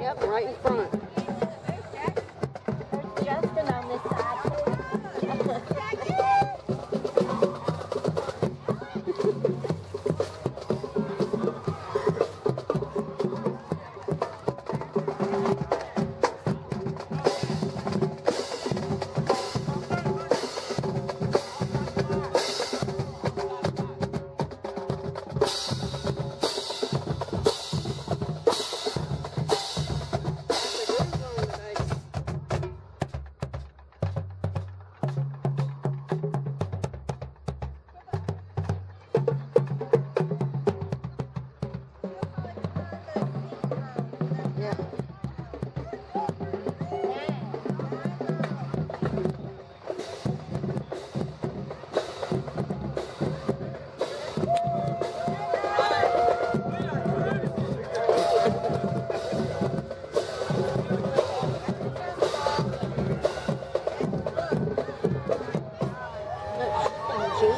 Yep, right in front. There's Jack. There's Jeff. いい。